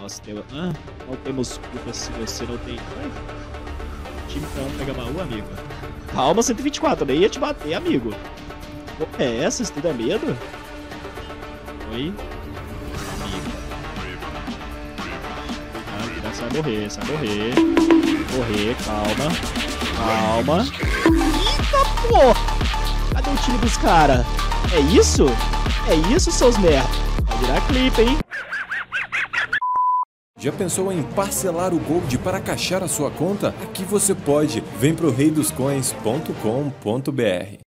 Nós temos... Ah, não temos culpa se você não tem... Ai, time pra um pega baú, amigo. Calma, 124, eu nem ia te bater, amigo. É essa? Tudo é medo? Oi? Amigo. Ah, você vai morrer, você vai morrer. Morrer, calma. Calma. Eita, porra! Cadê o time dos caras? É isso? É isso, seus merda? Vai virar clipe, hein? Já pensou em parcelar o Gold para caixar a sua conta? Aqui você pode. Vem pro reidoscoins.com.br.